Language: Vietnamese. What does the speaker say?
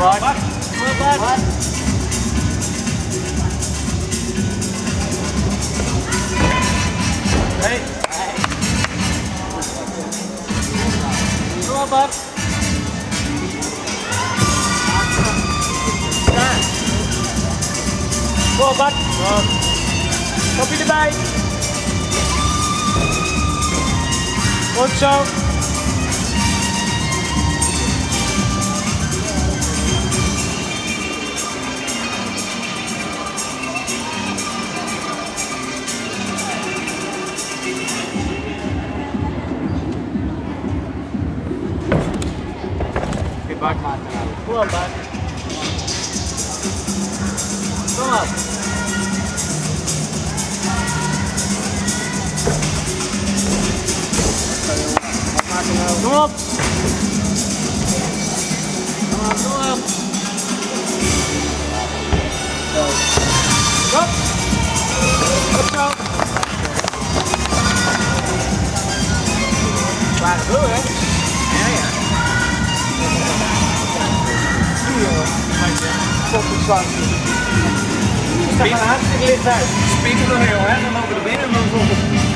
Wat? Wat? Wat? Hey. Kom op, Bart. Daar. Kom op, Bart. Kopje erbij. Goed zo. Oké, Bart. Kom op, Bart. Kom op. Kom op. Kom op, kom op. Kom. Goed Poppenzwart. Dat gaat hartstikke licht uit. Spieken nog heel, hè? Dan lopen we er binnen en dan het